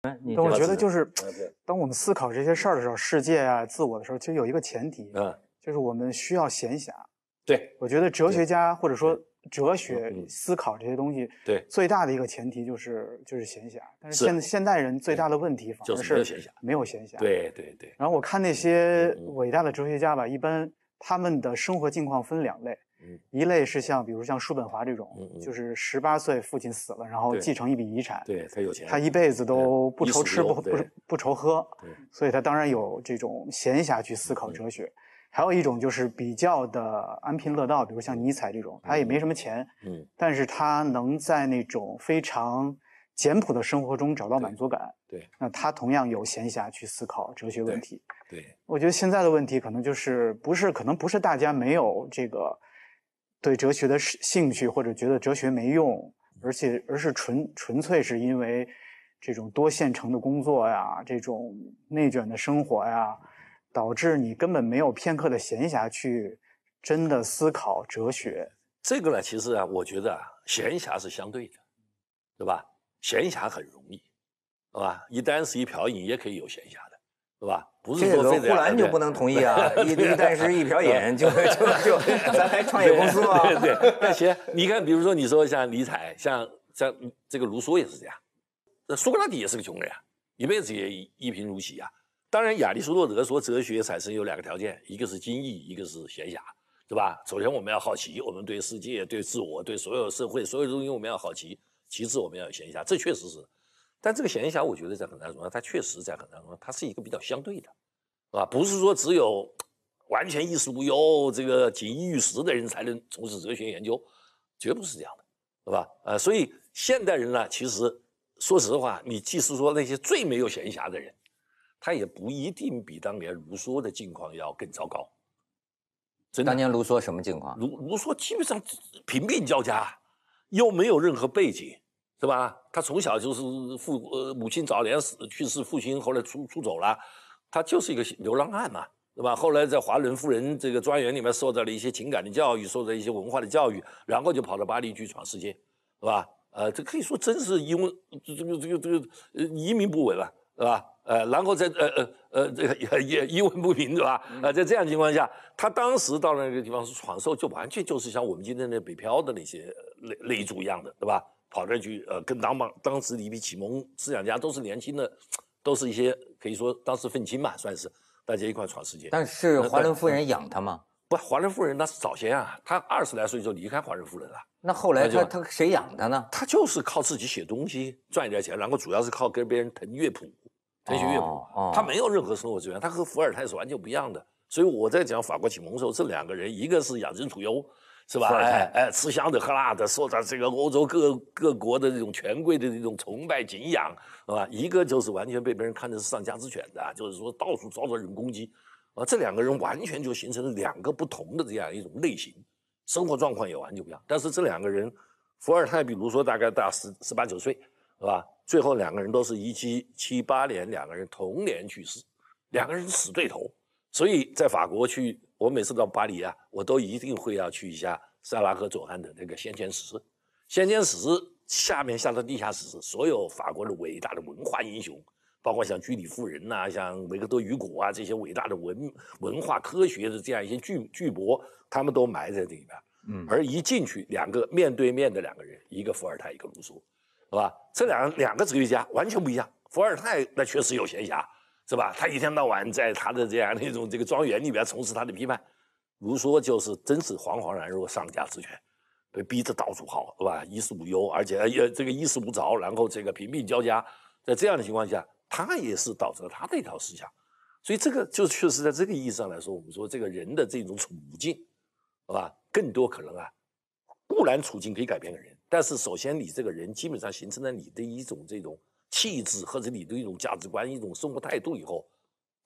但我觉得就是，当我们思考这些事儿的时候，世界啊、自我的时候，其实有一个前提，嗯，就是我们需要闲暇。对，我觉得哲学家或者说哲学思考这些东西，对，最大的一个前提就是就是闲暇。但是现现代人最大的问题反而是没有闲暇，没有闲暇。对对对。然后我看那些伟大的哲学家吧，一般他们的生活境况分两类。一类是像，比如像叔本华这种，就是十八岁父亲死了，然后继承一笔遗产，对他有钱，他一辈子都不愁吃不不不愁喝，所以他当然有这种闲暇去思考哲学。还有一种就是比较的安贫乐道，比如像尼采这种，他也没什么钱，嗯，但是他能在那种非常简朴的生活中找到满足感，对，那他同样有闲暇去思考哲学问题。对，我觉得现在的问题可能就是不是可能不是大家没有这个。对哲学的兴趣，或者觉得哲学没用，而且而是纯纯粹是因为这种多线程的工作呀，这种内卷的生活呀，导致你根本没有片刻的闲暇去真的思考哲学。这个呢，其实啊，我觉得啊，闲暇是相对的，对吧？闲暇很容易，好吧？一旦是一瓢饮，也可以有闲暇。是吧？不是说呼兰就不能同意啊！一一旦是一瓢饮，就就就 咱还创业公司吗？对对。那行，你看，比如说你说像尼采，像像这个卢梭也是这样。那苏格拉底也是个穷人啊，一辈子也一贫如洗啊。当然，亚里士多德说哲学产生有两个条件，一个是精益，一个是闲暇，对吧？首先我们要好奇，我们对世界、对自我、对所有社会所有东西我们要好奇。其次我们要有闲暇，这确实是。但这个闲暇，我觉得在很大程度上，它确实在很大程度上，它是一个比较相对的，啊？不是说只有完全衣食无忧、这个锦衣玉食的人才能从事哲学研究，绝不是这样的，是吧？呃，所以现代人呢，其实说实话，你即使说那些最没有闲暇的人，他也不一定比当年卢梭的境况要更糟糕。当年卢梭什么境况？卢卢梭基本上贫病交加，又没有任何背景。是吧？他从小就是父呃母亲早年死去世，父亲后来出出走了，他就是一个流浪汉嘛，对吧？后来在华伦夫人这个庄园里面受到了一些情感的教育，受到一些文化的教育，然后就跑到巴黎去闯世界，是吧？呃，这可以说真是因为这个这个这个呃移民不稳了，是吧？呃，然后在呃呃呃这个也也一文不名，对吧？呃，在这样情况下，他当时到那个地方是闯寿，就完全就是像我们今天的北漂的那些类类族一样的，对吧？跑这去，呃，跟当帮当时一批启蒙思想家都是年轻的，都是一些可以说当时愤青吧，算是大家一块闯世界。但是华伦夫人养他吗？不，华伦夫人那是早先啊，他二十来岁就离开华伦夫人了。那后来他他谁养他呢？他就是靠自己写东西赚一点钱，然后主要是靠跟别人腾乐谱，腾写乐谱。他没有任何生活资源，他和伏尔泰是完全不一样的。所以我在讲法国启蒙的时候，这两个人，一个是养尊处优。是吧？哎哎，吃香的喝辣的，受到这个欧洲各各国的这种权贵的这种崇拜敬仰，是吧？一个就是完全被别人看成是丧家之犬的，就是说到处遭到人攻击，啊，这两个人完全就形成了两个不同的这样一种类型，生活状况也完全不一样。但是这两个人，伏尔泰比如说大概大十十八九岁，是吧？最后两个人都是一七七八年，两个人同年去世，两个人死对头。所以在法国去，我每次到巴黎啊，我都一定会要去一下萨拉赫左岸的那个先贤祠。先贤祠下面下到地下室，所有法国的伟大的文化英雄，包括像居里夫人呐，像维克多·雨果啊这些伟大的文文化科学的这样一些巨巨擘，他们都埋在这里边。嗯，而一进去，两个面对面的两个人，一个伏尔泰，一个卢梭，是吧？这两两个哲学家完全不一样。伏尔泰那确实有闲暇。是吧？他一天到晚在他的这样的一种这个庄园里边从事他的批判，卢梭就是真是惶惶然若丧家之犬，被逼着到处跑，是吧？衣食无忧，而且也这个衣食无着，然后这个贫病交加，在这样的情况下，他也是导致了他的一套思想。所以这个就确实在这个意义上来说，我们说这个人的这种处境，好吧？更多可能啊，固然处境可以改变个人，但是首先你这个人基本上形成了你的一种这种。气质或者你的一种价值观、一种生活态度，以后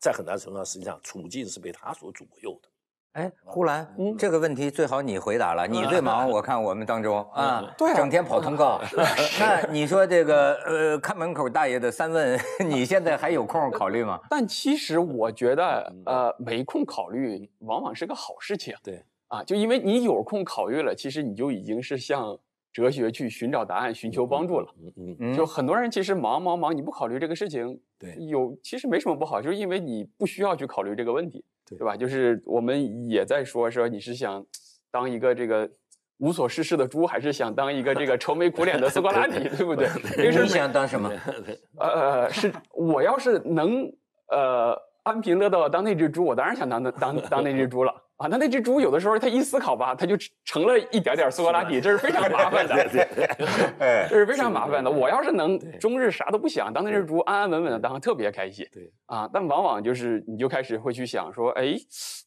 在很大程度上，实际上处境是被他所左右的。哎，呼兰，嗯这个问题最好你回答了，你最忙，我看我们当中啊，对，整天跑通告。那你说这个呃，看门口大爷的三问，你现在还有空考虑吗？但其实我觉得，呃，没空考虑往往是个好事情。对，啊，就因为你有空考虑了，其实你就已经是向哲学去寻找答案、寻求帮助了。嗯嗯，就很多人其实忙忙忙，你不考虑这个事情，对，有其实没什么不好，就是因为你不需要去考虑这个问题，对吧？就是我们也在说说你是想当一个这个。无所事事的猪，还是想当一个这个愁眉苦脸的苏格拉底，对不对？你想当什么？呃，是我要是能呃安贫乐道当那只猪，我当然想当当当那只猪了。啊，那那只猪有的时候它一思考吧，它就成了一点点苏格拉底，这是非常麻烦的，这是非常麻烦的。我要是能终日啥都不想，当那只猪安安稳稳的当，特别开心。对啊，但往往就是你就开始会去想说，哎，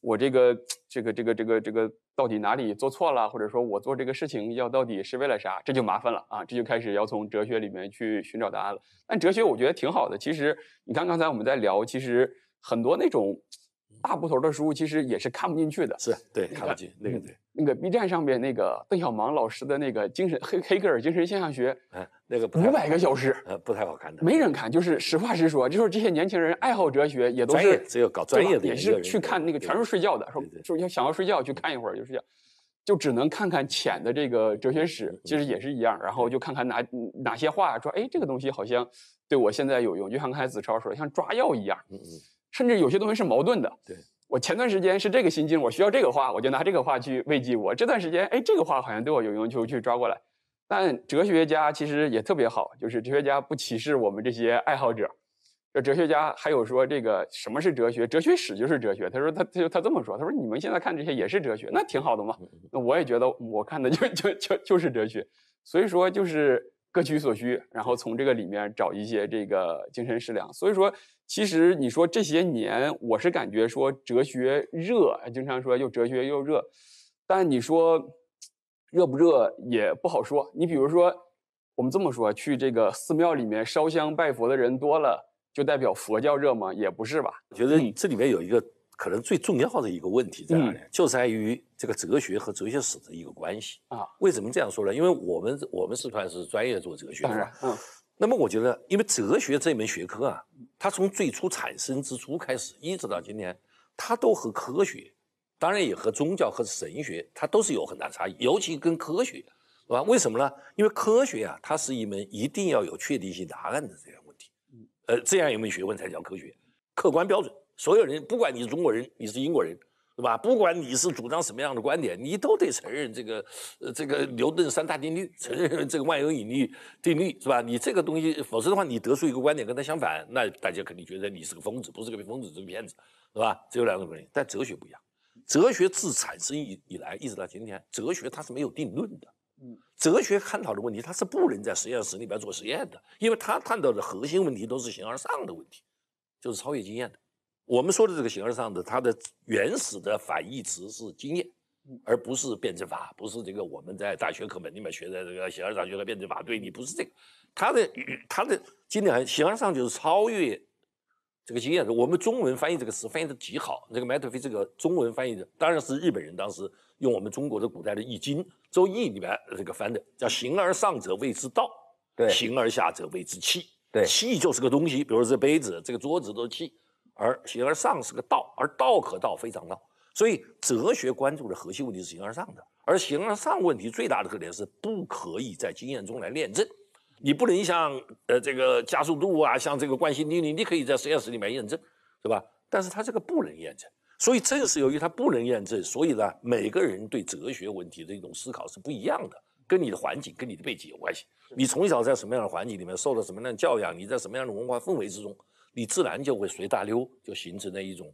我这个这个这个这个这个到底哪里做错了，或者说我做这个事情要到底是为了啥，这就麻烦了啊，这就开始要从哲学里面去寻找答案了。但哲学我觉得挺好的，其实你看刚才我们在聊，其实很多那种。大部头的书其实也是看不进去的，是对看不进那个对那个 B 站上面那个邓小芒老师的那个精神黑黑格尔精神现象学，哎，那个五百个小时，呃，不太好看的，没人看。就是实话实说，就是这些年轻人爱好哲学，也都是只有搞专业的，也是去看那个，全是睡觉的，说说要想要睡觉去看一会儿就睡觉，就只能看看浅的这个哲学史，其实也是一样。然后就看看哪哪些话说，哎，这个东西好像对我现在有用，就像刚才子超说的，像抓药一样。嗯嗯。甚至有些东西是矛盾的。对，我前段时间是这个心境，我需要这个话，我就拿这个话去慰藉我。这段时间，哎，这个话好像对我有用，就去抓过来。但哲学家其实也特别好，就是哲学家不歧视我们这些爱好者。这哲学家还有说这个什么是哲学？哲学史就是哲学。他说他他就他这么说，他说你们现在看这些也是哲学，那挺好的嘛。那我也觉得我看的就就就就是哲学。所以说就是各取所需，然后从这个里面找一些这个精神食粮。所以说。其实你说这些年，我是感觉说哲学热，经常说又哲学又热，但你说热不热也不好说。你比如说，我们这么说，去这个寺庙里面烧香拜佛的人多了，就代表佛教热吗？也不是吧。我觉得这里面有一个可能最重要的一个问题在哪里，就在于这个哲学和哲学史的一个关系啊。为什么这样说呢？因为我们我们四川是专业做哲学的，嗯。那么我觉得，因为哲学这门学科啊，它从最初产生之初开始，一直到今天，它都和科学，当然也和宗教和神学，它都是有很大差异。尤其跟科学，是吧？为什么呢？因为科学啊，它是一门一定要有确定性答案的这样问题，呃，这样一门学问才叫科学，客观标准。所有人，不管你是中国人，你是英国人。是吧？不管你是主张什么样的观点，你都得承认这个，呃，这个牛顿三大定律，承认这个万有引力定律，是吧？你这个东西，否则的话，你得出一个观点跟他相反，那大家肯定觉得你是个疯子，不是个疯子，是个骗子，是吧？只有两种观点。但哲学不一样，哲学自产生以以来，一直到今天，哲学它是没有定论的。嗯，哲学探讨的问题，它是不能在实验室里边做实验的，因为它探讨的核心问题都是形而上的问题，就是超越经验的。我们说的这个形而上的，它的原始的反义词是经验，而不是辩证法，不是这个我们在大学课本里面学的这个形而上学和辩证法对你不是这个，它的它的经典形而上就是超越这个经验的。我们中文翻译这个词翻译的极好，这个 metaphy 这个中文翻译的当然是日本人当时用我们中国的古代的易经周易里面这个翻的，叫形而上者谓之道，对，形而下者谓之器，对，器就是个东西，比如这杯子、这个桌子都是器。而形而上是个道，而道可道非常道，所以哲学关注的核心问题是形而上的。而形而上问题最大的特点是不可以在经验中来验证，你不能像呃这个加速度啊，像这个惯性定律，你可以在实验室里面验证，是吧？但是它这个不能验证，所以正是由于它不能验证，所以呢，每个人对哲学问题的一种思考是不一样的，跟你的环境、跟你的背景有关系。你从小在什么样的环境里面受到什么样的教养，你在什么样的文化氛围之中。你自然就会随大流，就形成了一种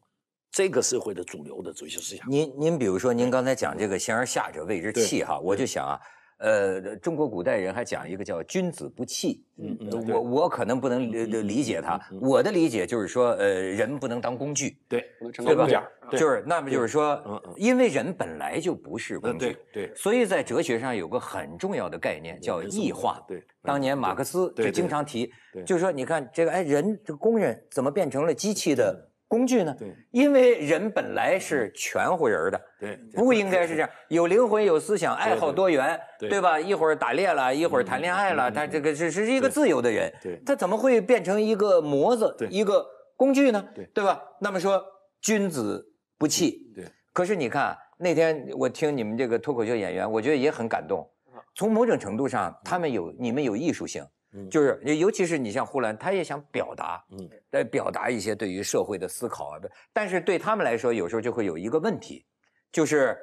这个社会的主流的哲学思想。您您比如说，您刚才讲这个“形而下者谓之器”哈，我就想啊，呃，中国古代人还讲一个叫“君子不器”。嗯嗯。我我可能不能理解他，我的理解就是说，呃，人不能当工具。对，对吧？就是那么就是说，因为人本来就不是工具。对对。所以在哲学上有个很重要的概念叫异化。对。当年马克思就经常提。就是说，你看这个，哎，人这个工人怎么变成了机器的工具呢？对，因为人本来是全乎人的，对，不应该是这样，有灵魂、有思想、爱好多元，对。吧？一会儿打猎了，一会儿谈恋爱了，他这个是是一个自由的人，对，他怎么会变成一个模子，一个工具呢？对，对吧？那么说，君子不器，对。可是你看那天我听你们这个脱口秀演员，我觉得也很感动。从某种程度上，他们有你们有艺术性，就是尤其是你像呼兰，他也想表达，嗯，来表达一些对于社会的思考啊。但是对他们来说，有时候就会有一个问题，就是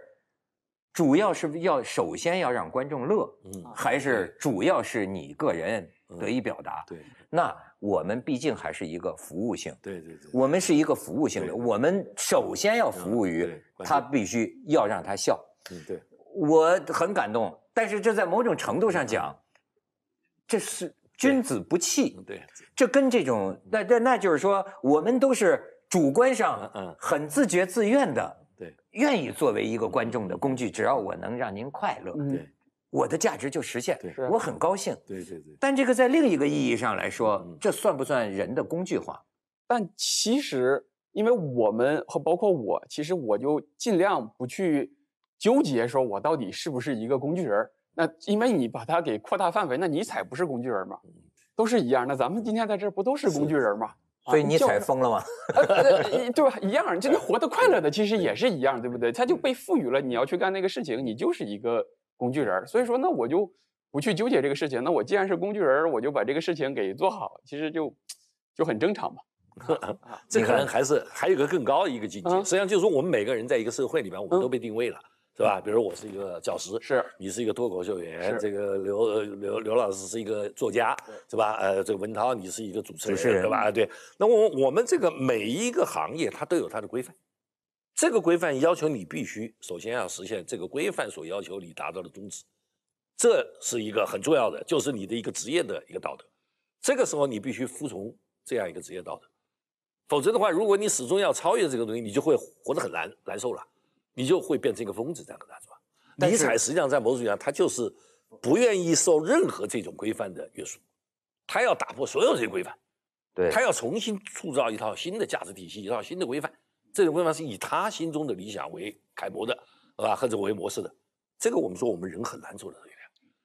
主要是要首先要让观众乐，嗯，还是主要是你个人得以表达？对，那我们毕竟还是一个服务性，对对对，我们是一个服务性的，我们首先要服务于他，必须要让他笑。嗯，对，我很感动。但是这在某种程度上讲，这是君子不器。对，这跟这种那那那就是说，我们都是主观上嗯很自觉自愿的，对，愿意作为一个观众的工具，只要我能让您快乐，对，我的价值就实现，我很高兴。对对对。但这个在另一个意义上来说，这算不算人的工具化？但其实，因为我们和包括我，其实我就尽量不去。纠结说，我到底是不是一个工具人？那因为你把它给扩大范围，那尼采不是工具人吗，都是一样。那咱们今天在这不都是工具人吗？所以尼采疯了吗？对吧？一样，就那活得快乐的其实也是一样，对不对？他就被赋予了你要去干那个事情，你就是一个工具人。所以说，那我就不去纠结这个事情。那我既然是工具人，我就把这个事情给做好，其实就就很正常嘛。这可能还是还有个更高的一个境界。实际上就是说，我们每个人在一个社会里边，我们都被定位了。是吧？比如我是一个教师，是你是一个脱口秀演员，这个刘刘刘老师是一个作家，是吧？呃，这个文涛你是一个主持人，对吧？对。那我我们这个每一个行业它都有它的规范，这个规范要求你必须首先要实现这个规范所要求你达到的宗旨，这是一个很重要的，就是你的一个职业的一个道德。这个时候你必须服从这样一个职业道德，否则的话，如果你始终要超越这个东西，你就会活得很难难受了。你就会变成一个疯子，这样跟他说？尼采实际上在某种意义上，他就是不愿意受任何这种规范的约束，他要打破所有这些规范，对他要重新塑造一套新的价值体系，一套新的规范。这种规范是以他心中的理想为楷模的，是吧？或者为模式的。这个我们说我们人很难做到这个，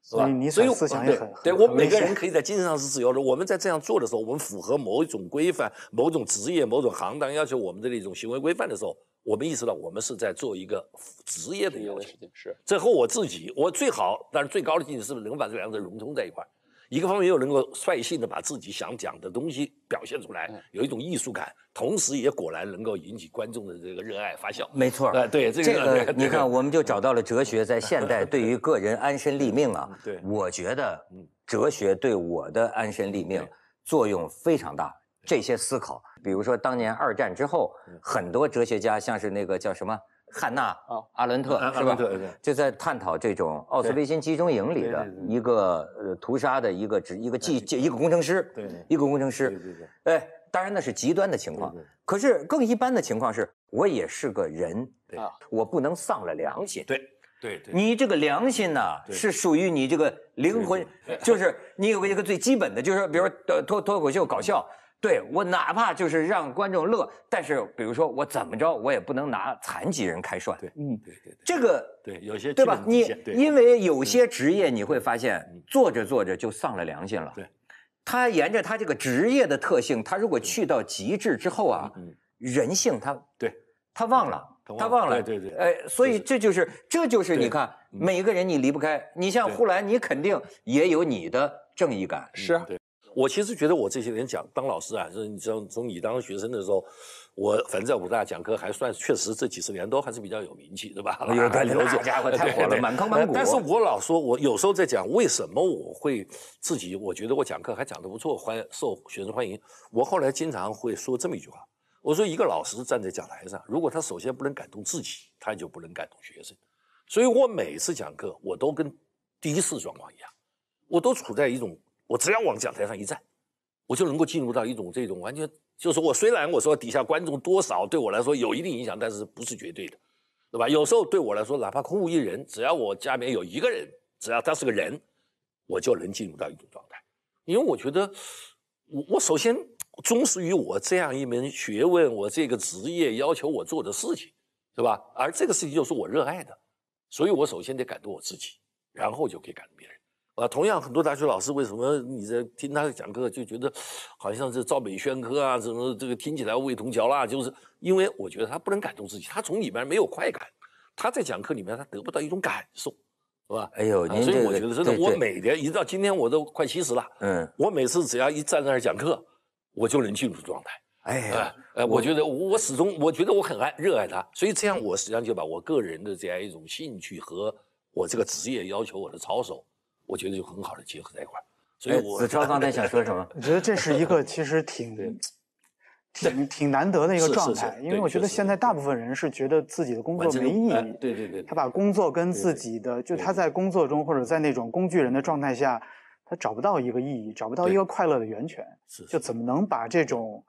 是吧？所以思想也很对。我们每个人可以在精神上是自由的。我们在这样做的时候，我们符合某一种规范、某种职业、某种行当要求我们的那种行为规范的时候。我们意识到，我们是在做一个职业的要求。是，这和我自己，我最好，但是最高的境界是不是能把这两者融通在一块一个方面又能够率性的把自己想讲的东西表现出来，有一种艺术感，同时也果然能够引起观众的这个热爱发酵。没错，对这个，你看，我们就找到了哲学在现代对于个人安身立命啊。对，我觉得哲学对我的安身立命作用非常大。这些思考，比如说当年二战之后，很多哲学家，像是那个叫什么汉娜阿伦特，是吧？就在探讨这种奥斯维辛集中营里的一个呃屠杀的一个只一个技一个工程师，对一个工程师。对对对。哎，当然那是极端的情况，可是更一般的情况是，我也是个人，我不能丧了良心。对对对。你这个良心呢，是属于你这个灵魂，就是你有个一个最基本的，就是比如说脱脱口秀搞笑。对我哪怕就是让观众乐，但是比如说我怎么着，我也不能拿残疾人开涮。对，嗯，对对对，这个对有些对吧？你因为有些职业你会发现做着做着就丧了良心了。对，他沿着他这个职业的特性，他如果去到极致之后啊，人性他对他忘了，他忘了。对对对。哎，所以这就是这就是你看每个人你离不开，你像呼兰，你肯定也有你的正义感。是啊。对。我其实觉得我这些年讲当老师啊，就是你从从你当学生的时候，我反正在武大讲课还算确实这几十年都还是比较有名气，对吧？有的留着，家伙太火了，满坑满谷。但是我老说，我有时候在讲为什么我会自己，我觉得我讲课还讲得不错，欢受学生欢迎。我后来经常会说这么一句话，我说一个老师站在讲台上，如果他首先不能感动自己，他就不能感动学生。所以我每次讲课，我都跟第一次状况一样，我都处在一种。我只要往讲台上一站，我就能够进入到一种这种完全，就是我虽然我说底下观众多少对我来说有一定影响，但是不是绝对的，对吧？有时候对我来说，哪怕空无一人，只要我家里面有一个人，只要他是个人，我就能进入到一种状态。因为我觉得，我我首先忠实于我这样一门学问，我这个职业要求我做的事情，是吧？而这个事情又是我热爱的，所以我首先得感动我自己，然后就可以感动别人。啊，同样很多大学老师为什么你在听他讲课就觉得好像是照本宣科啊？什么这个听起来味同嚼蜡？就是因为我觉得他不能感动自己，他从里面没有快感，他在讲课里面他得不到一种感受，是吧？哎呦，所以我觉得真的，我每年一直到今天我都快七十了，嗯，我每次只要一站在那儿讲课，我就能进入状态。哎呀，呃，我觉得我始终，我觉得我很爱热爱它，所以这样我实际上就把我个人的这样一种兴趣和我这个职业要求我的操守，我觉得就很好的结合在一块儿。所以我，子超刚才想说什么？我觉得这是一个其实挺。挺挺难得的一个状态，因为我觉得现在大部分人是觉得自己的工作没意义。对对对，他把工作跟自己的，就他在工作中或者在那种工具人的状态下，他找不到一个意义，找不到一个快乐的源泉。就怎么能把这种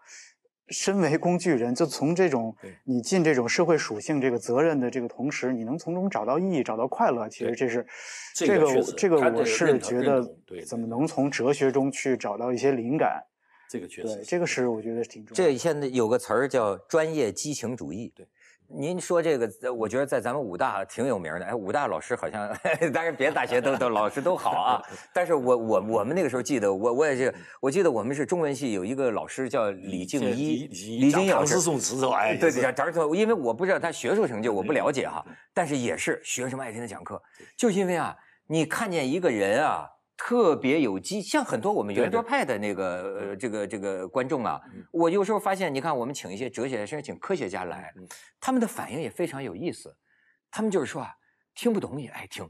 身为工具人，就从这种你尽这种社会属性这个责任的这个同时，你能从中找到意义，找到快乐？其实这是这个这个我是觉得怎么能从哲学中去找到一些灵感。这个确实，这个是我觉得挺重要。这现在有个词儿叫专业激情主义。对，您说这个，我觉得在咱们武大挺有名的。哎，武大老师好像，当然别的大学都都老师都好啊。但是我我我们那个时候记得，我我也是，我记得我们是中文系有一个老师叫李静一，李静一老师宋词哎，对对讲因为我不知道他学术成就，我不了解哈。但是也是学生们爱听他讲课，就是因为啊，你看见一个人啊。特别有机，像很多我们圆桌派的那个呃，这个这个观众啊，我有时候发现，你看我们请一些哲学家，甚至请科学家来，他们的反应也非常有意思，他们就是说啊，听不懂也爱听。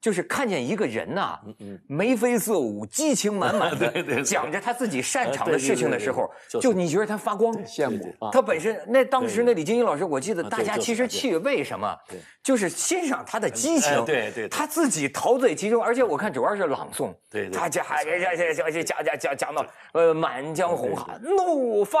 就是看见一个人呐，眉飞色舞、激情满满 的讲着他自己擅长的事情的时候，就你觉得他发光，羡慕。他本身那当时那李金英老师，我记得大家其实去为什么？就是欣赏他的激情。对对，他自己陶醉其中，而且我看主要是朗诵。对，他讲讲讲讲讲讲讲到呃《满江红》哈，怒发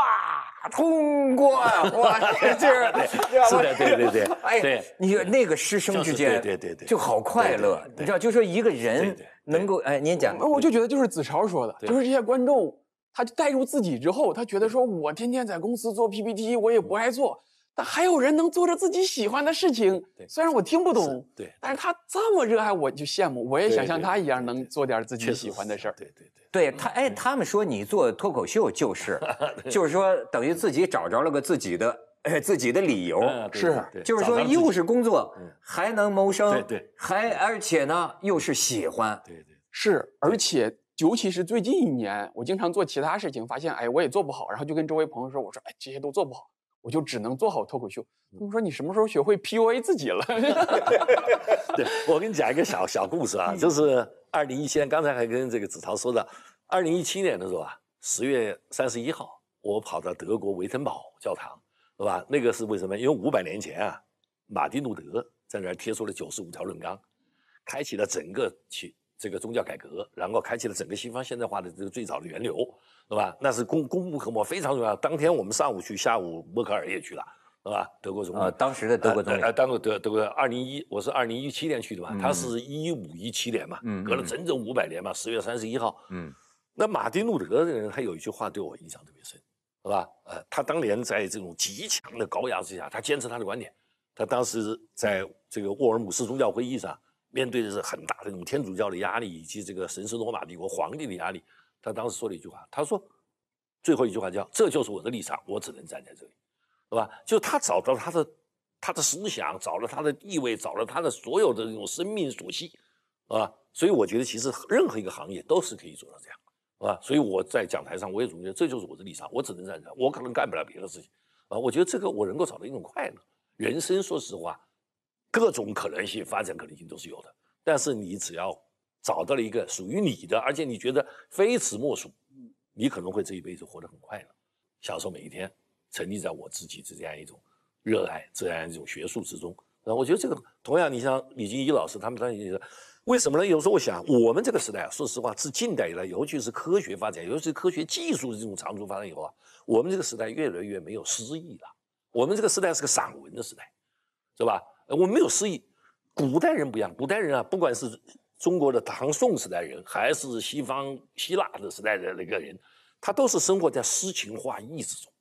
冲冠，哇，这是的，对对对。哎，你说那个师生之间，对对对，就好快乐。你知道，就说一个人能够哎，您讲，我就觉得就是子超说的，就是这些观众，他带入自己之后，他觉得说，我天天在公司做 PPT，我也不爱做，但还有人能做着自己喜欢的事情，虽然我听不懂，对，但是他这么热爱，我就羡慕，我也想像他一样能做点自己喜欢的事儿。对对对，对他哎，他们说你做脱口秀就是，就是说等于自己找着了个自己的。哎，自己的理由是，就是说又是工作，嗯，还能谋生，对对，还而且呢又是喜欢，对对，是，而且尤其是最近一年，我经常做其他事情，发现哎我也做不好，然后就跟周围朋友说，我说哎这些都做不好，我就只能做好脱口秀。他们说你什么时候学会 PUA 自己了？对我跟你讲一个小小故事啊，就是二零一七年，刚才还跟这个子涛说的，二零一七年的时候啊，十月三十一号，我跑到德国维滕堡教堂。是吧？那个是为什么？因为五百年前啊，马丁路德在那儿贴出了九十五条论纲，开启了整个去这个宗教改革，然后开启了整个西方现代化的这个最早的源流，是吧？那是功功不可没，非常重要。当天我们上午去，下午默克尔也去了，是吧？德国总理，当时的德国总理，呃，当德德国二零一，我是二零一七年去的嘛，他是一五一七年嘛，隔了整整五百年嘛，十月三十一号，嗯，那马丁路德这个人，他有一句话对我印象特别深。是吧？呃，他当年在这种极强的高压之下，他坚持他的观点。他当时在这个沃尔姆斯宗教会议上，面对的是很大的这种天主教的压力，以及这个神圣罗马帝国皇帝的压力。他当时说了一句话，他说：“最后一句话叫‘这就是我的立场，我只能站在这里’，是吧？”就他找到他的他的思想，找了他的地位，找了他的所有的这种生命所系，啊，所以我觉得其实任何一个行业都是可以做到这样。啊，所以我在讲台上，我也总结，这就是我的立场，我只能站这，我可能干不了别的事情。啊，我觉得这个我能够找到一种快乐。人生说实话，各种可能性、发展可能性都是有的，但是你只要找到了一个属于你的，而且你觉得非此莫属，你可能会这一辈子活得很快乐，享受每一天，沉溺在我自己的这样一种热爱、这样一种学术之中。啊，我觉得这个同样，你像李金一老师他们当然也是。为什么呢？有时候我想，我们这个时代啊，说实话，自近代以来，尤其是科学发展，尤其是科学技术的这种长足发展以后啊，我们这个时代越来越没有诗意了。我们这个时代是个散文的时代，是吧？我们没有诗意。古代人不一样，古代人啊，不管是中国的唐宋时代人，还是西方希腊的时代的那个人，他都是生活在诗情画意之中，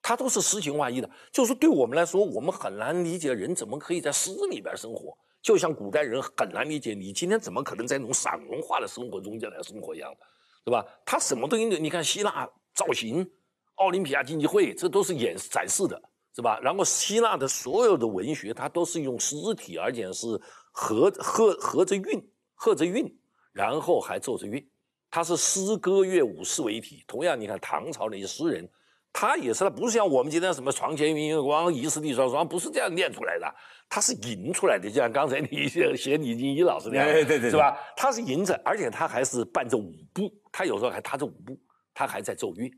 他都是诗情画意的。就是对我们来说，我们很难理解人怎么可以在诗里边生活。就像古代人很难理解你今天怎么可能在那种散文化的生活中间来生活一样的，是吧？他什么东西，你看希腊造型、奥林匹亚竞技会，这都是演展示的，是吧？然后希腊的所有的文学，它都是用诗体，而且是合合合着韵，合着韵，然后还奏着韵。它是诗歌乐舞诗为一体。同样，你看唐朝那些诗人，他也是，他不是像我们今天什么床前明月光，疑是地上霜，不是这样念出来的，他是吟出来的。就像刚才你写写李金一老师那样，对对对，是吧？他是吟着，而且他还是伴着舞步，他有时候还踏着舞步，他还在奏乐。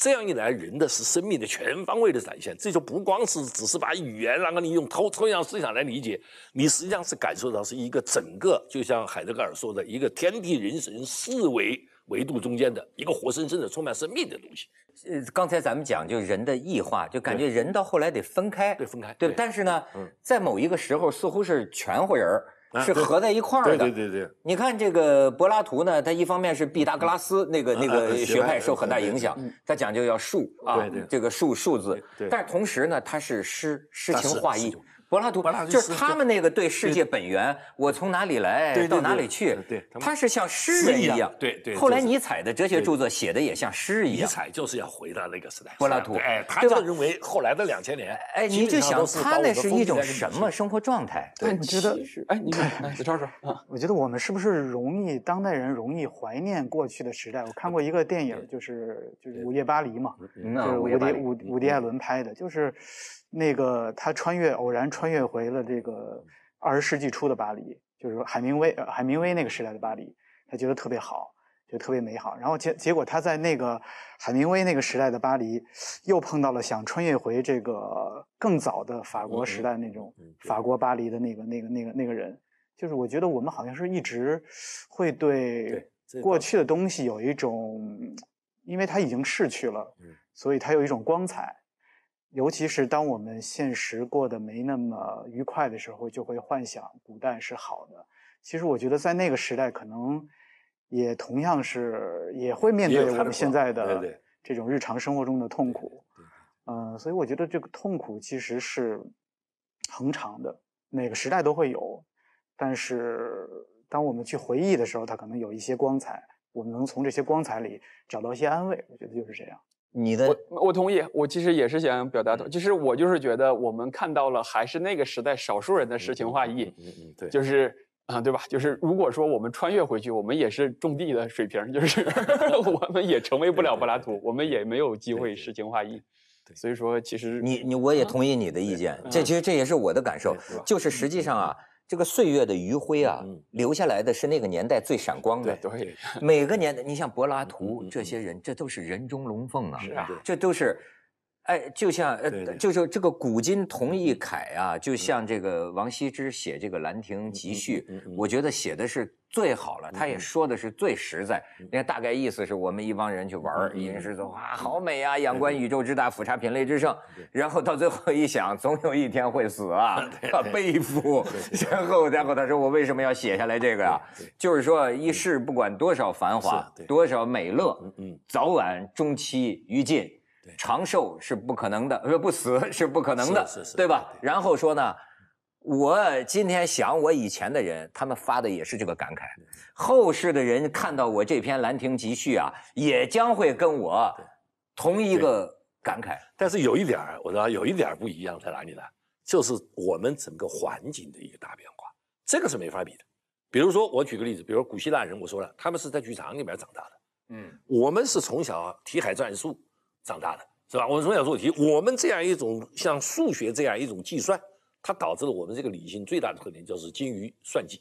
这样一来，人的是生命的全方位的展现，这就不光是只是把语言，然后你用抽抽象思想来理解，你实际上是感受到是一个整个，就像海德格尔说的一个天地人神四维维度中间的一个活生生的充满生命的东西。呃，刚才咱们讲就人的异化，就感觉人到后来得分开，对，分开，对。但是呢，在某一个时候似乎是全乎人儿。是合在一块儿的，对对对对。你看这个柏拉图呢，他一方面是毕达哥拉斯那个那个学派受很大影响，他讲究要数啊，这个数数字。但是同时呢，他是诗诗情画意。柏拉图就是他们那个对世界本源，我从哪里来到哪里去，对，他是像诗人一样。对对。后来尼采的哲学著作写的也像诗一样。尼采就是要回到那个时代。柏拉图，哎，他就认为后来的两千年，哎，你就想他那是一种什么生活状态？对，你觉得？哎，你看，子超说啊，我觉得我们是不是容易当代人容易怀念过去的时代？我看过一个电影，就是就是《午夜巴黎》嘛，就是伍迪伍伍迪艾伦拍的，就是。那个他穿越偶然穿越回了这个二十世纪初的巴黎，就是海明威海明威那个时代的巴黎，他觉得特别好，觉得特别美好。然后结结果他在那个海明威那个时代的巴黎，又碰到了想穿越回这个更早的法国时代那种法国巴黎的那个那个那个那个人。就是我觉得我们好像是一直会对过去的东西有一种，因为它已经逝去了，所以它有一种光彩。尤其是当我们现实过得没那么愉快的时候，就会幻想古代是好的。其实我觉得在那个时代，可能也同样是也会面对我们现在的这种日常生活中的痛苦。嗯，所以我觉得这个痛苦其实是恒长的，每个时代都会有。但是当我们去回忆的时候，它可能有一些光彩，我们能从这些光彩里找到一些安慰。我觉得就是这样。你的我我同意，我其实也是想表达的，其实我就是觉得我们看到了还是那个时代少数人的诗情画意，嗯嗯对，就是啊对吧？就是如果说我们穿越回去，我们也是种地的水平，就是 我们也成为不了柏拉图，我们也没有机会诗情画意。所以说其实你你我也同意你的意见，这其实这也是我的感受，就是实际上啊。这个岁月的余晖啊，留下来的是那个年代最闪光的。对，每个年代，你像柏拉图这些人，这都是人中龙凤啊，是啊，这都是。哎，就像呃，就是这个古今同义楷啊，就像这个王羲之写这个《兰亭集序》，我觉得写的是最好了，他也说的是最实在。你看，大概意思是我们一帮人去玩儿，吟诗作画，好美啊！仰观宇宙之大，俯察品类之盛。然后到最后一想，总有一天会死啊，背负。然后，然后他说：“我为什么要写下来这个呀？就是说，一世不管多少繁华，多少美乐，嗯早晚终期于尽。”长寿是不可能的，呃，不死是不可能的，是是，对吧？然后说呢，我今天想我以前的人，他们发的也是这个感慨，后世的人看到我这篇《兰亭集序》啊，也将会跟我同一个感慨。但是有一点我知道有一点不一样在哪里呢？就是我们整个环境的一个大变化，这个是没法比的。比如说，我举个例子，比如古希腊人，我说了，他们是在剧场里面长大的，嗯，我们是从小题海战术。长大的是吧？我们从小做题，我们这样一种像数学这样一种计算，它导致了我们这个理性最大的特点就是精于算计，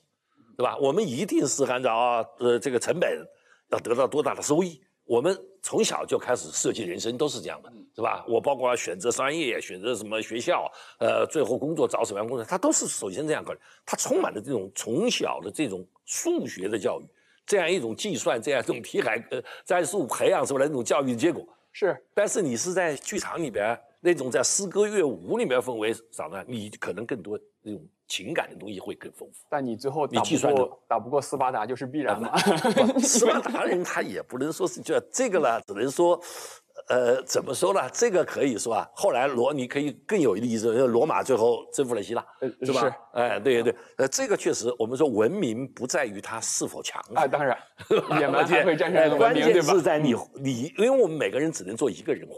对吧？我们一定是按照呃这个成本要得到多大的收益。我们从小就开始设计人生，都是这样的，是吧？我包括选择商业、选择什么学校，呃，最后工作找什么样工作，他都是首先这样考虑。他充满了这种从小的这种数学的教育，这样一种计算，这样一种题海呃战术培养出来那种教育的结果。是，但是你是在剧场里边那种在诗歌乐舞里面氛围少呢，你可能更多那种情感的东西会更丰富。但你最后打不过打不过斯巴达就是必然的。斯巴达人他也不能说是就这个了，只能说。呃，怎么说呢？这个可以说啊。后来罗，你可以更有例子，罗马最后征服了希腊，是吧？哎，对对对，呃，这个确实，我们说文明不在于它是否强啊，当然，野蛮才会战胜文明，对吧？关键是在你你，因为我们每个人只能做一个人活，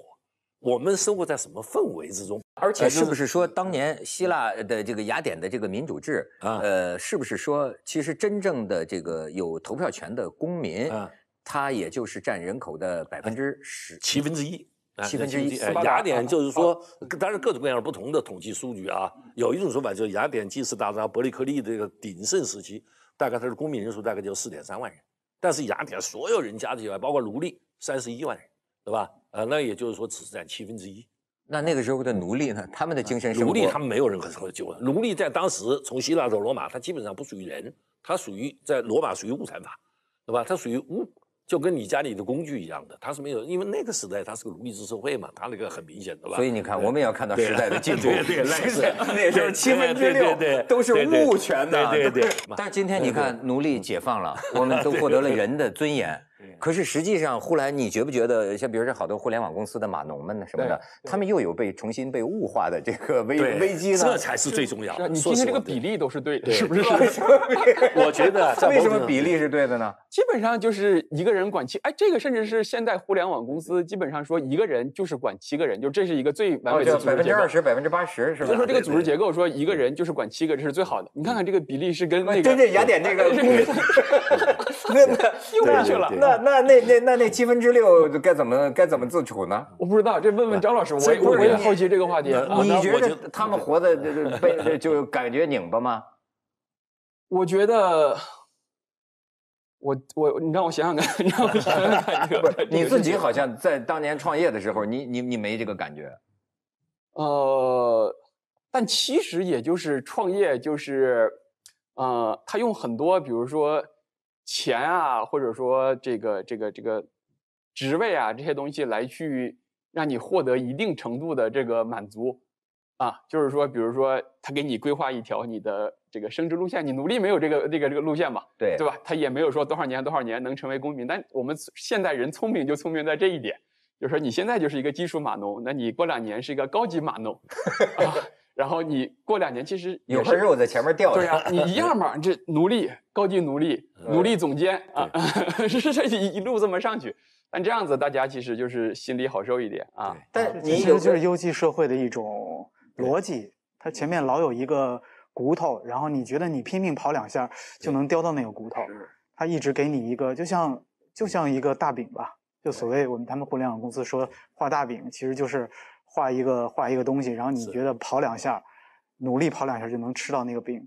我们生活在什么氛围之中？而且是不是说当年希腊的这个雅典的这个民主制啊，呃，是不是说其实真正的这个有投票权的公民，他也就是占人口的百分之十七分之一。七分之一，雅典就是说，当然各种各样不同的统计数据啊，有一种说法就是雅典祭祀大章伯利克利这个鼎盛时期，大概它的公民人数大概就四点三万人，但是雅典所有人加起来，包括奴隶三十一万人，对吧？呃，那也就是说只占七分之一。那那个时候的奴隶呢？他们的精神生活，奴隶他们没有任何什么救。奴隶在当时从希腊到罗马，他基本上不属于人，他属于在罗马属于物产法，对吧？他属于物。就跟你家里的工具一样的，它是没有，因为那个时代它是个奴隶制社会嘛，它那个很明显的吧。所以你看，我们也要看到时代的进步。对对，那是那时候七分之六都是物权的。对对。但是今天你看，奴隶解放了，我们都获得了人的尊严。可是实际上，后来你觉不觉得，像比如说好多互联网公司的码农们呢什么的，他们又有被重新被物化的这个危危机呢？这才是最重要的。你今天这个比例都是对，的，是不是？我觉得为什么比例是对的呢？基本上就是一个人管七，哎，这个甚至是现在互联网公司基本上说一个人就是管七个人，就这是一个最完美的组织结构。百分之二十、百分之八十是吧？就说这个组织结构说一个人就是管七个，这是最好的。你看看这个比例是跟 那个真正雅典那个，那那 又过去了。那那那那那那。七分之六该怎么该怎么自处呢？我不知道，这问问张老师。我我也好奇这个话题。你觉得他们活的这被就感觉拧巴吗？我觉得，我我你让我想想看，你让我想想看，你自己好像在当年创业的时候，你你你没这个感觉。呃，但其实也就是创业，就是呃，他用很多，比如说钱啊，或者说这个这个这个。职位啊，这些东西来去让你获得一定程度的这个满足，啊，就是说，比如说他给你规划一条你的这个升职路线，你努力没有这个这个这个路线嘛？对，对吧？他也没有说多少年多少年能成为公民，但我们现代人聪明就聪明在这一点，就是说你现在就是一个基础码农，那你过两年是一个高级码农。然后你过两年，其实有块肉在前面掉着。对呀，你一样嘛，这奴隶、高级奴隶、奴隶总监啊，是这一一路这么上去。但这样子，大家其实就是心里好受一点啊。但其实就是优绩社会的一种逻辑，它前面老有一个骨头，然后你觉得你拼命跑两下就能叼到那个骨头，它一直给你一个，就像就像一个大饼吧，就所谓我们他们互联网公司说画大饼，其实就是。画一个画一个东西，然后你觉得跑两下，努力跑两下就能吃到那个饼，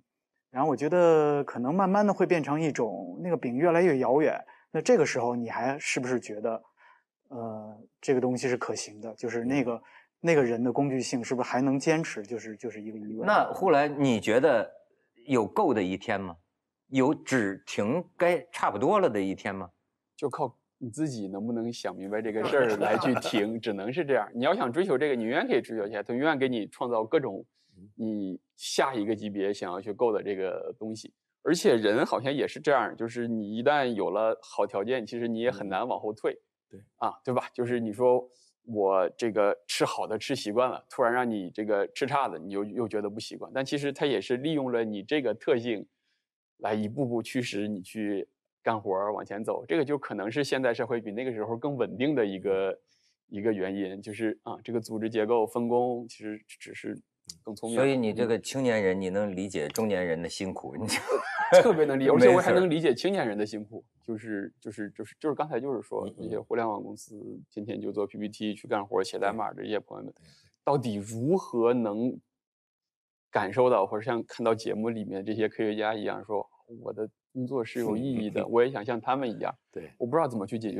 然后我觉得可能慢慢的会变成一种那个饼越来越遥远。那这个时候你还是不是觉得，呃，这个东西是可行的？就是那个那个人的工具性是不是还能坚持？就是就是一个疑问。那后来你觉得有够的一天吗？有只停该差不多了的一天吗？就靠。你自己能不能想明白这个事儿来去 停？只能是这样。你要想追求这个，你永远可以追求下来，他永远给你创造各种你下一个级别想要去够的这个东西。而且人好像也是这样，就是你一旦有了好条件，其实你也很难往后退。对啊，对吧？就是你说我这个吃好的吃习惯了，突然让你这个吃差的，你又又觉得不习惯。但其实它也是利用了你这个特性，来一步步驱使你去。干活儿往前走，这个就可能是现代社会比那个时候更稳定的一个一个原因，就是啊，这个组织结构分工其实只是更聪明。所以你这个青年人，你能理解中年人的辛苦，你特别能理解，而且我还能理解青年人的辛苦，就是就是就是就是刚才就是说那些互联网公司天天就做 PPT 去干活写代码的这些朋友们，到底如何能感受到或者像看到节目里面这些科学家一样说我的。工作是有意义的，我也想像他们一样。对，我不知道怎么去解决。